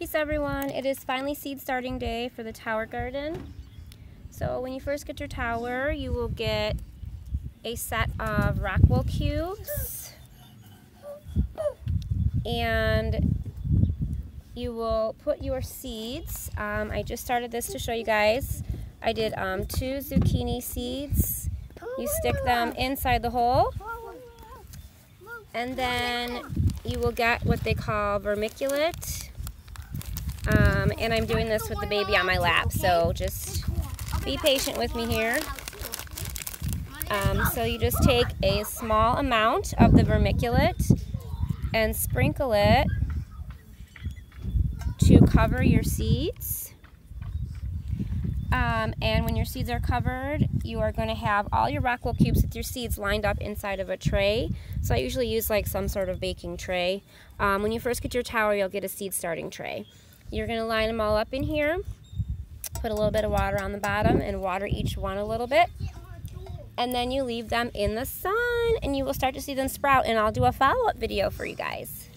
Peace everyone, it is finally seed starting day for the tower garden. So when you first get your tower, you will get a set of Rockwool cubes and you will put your seeds. Um, I just started this to show you guys. I did um, two zucchini seeds. You stick them inside the hole and then you will get what they call vermiculite um, and I'm doing this with the baby on my lap, so just be patient with me here. Um, so you just take a small amount of the vermiculite and sprinkle it to cover your seeds. Um, and when your seeds are covered, you are going to have all your Rockwool cubes with your seeds lined up inside of a tray. So I usually use like some sort of baking tray. Um, when you first get your tower, you'll get a seed starting tray. You're going to line them all up in here. Put a little bit of water on the bottom and water each one a little bit. And then you leave them in the sun and you will start to see them sprout and I'll do a follow-up video for you guys.